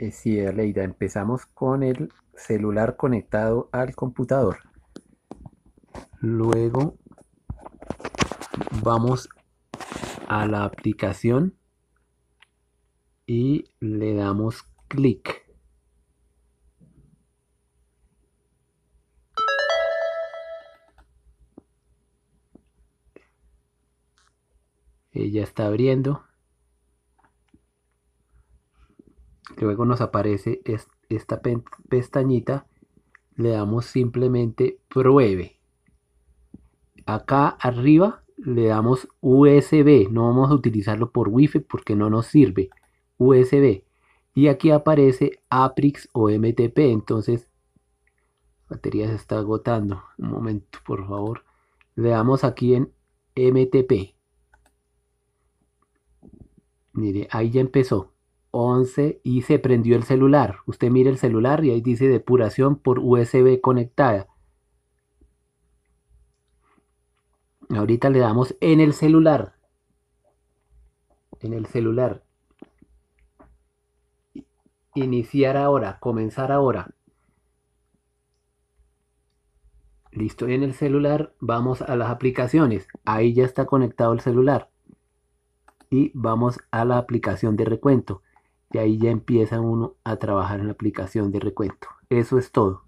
Eh, sí, Aleida, empezamos con el celular conectado al computador. Luego vamos a la aplicación y le damos clic. Ella está abriendo. Luego nos aparece esta pestañita. Le damos simplemente pruebe. Acá arriba le damos USB. No vamos a utilizarlo por Wi-Fi porque no nos sirve. USB. Y aquí aparece Aprix o MTP. Entonces, la batería se está agotando. Un momento, por favor. Le damos aquí en MTP. Mire, ahí ya empezó. 11 y se prendió el celular. Usted mire el celular y ahí dice depuración por USB conectada. Ahorita le damos en el celular. En el celular. Iniciar ahora, comenzar ahora. Listo, en el celular vamos a las aplicaciones. Ahí ya está conectado el celular y vamos a la aplicación de recuento. Y ahí ya empieza uno a trabajar en la aplicación de recuento. Eso es todo.